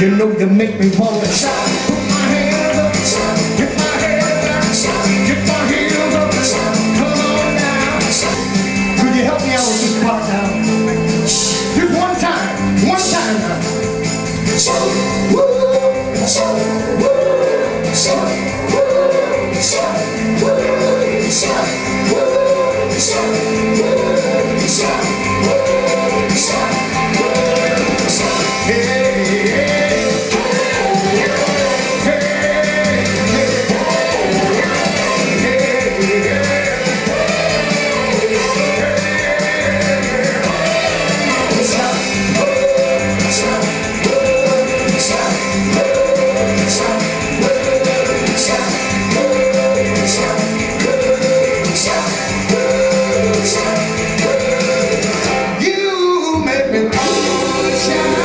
You know you make me wanna shout. Put my hands up, get my head down, get my heels up, come on down. Could you help me out with this part now? Just one time, one time. Now. Woo, woo, woo, woo, woo, woo, and ocean.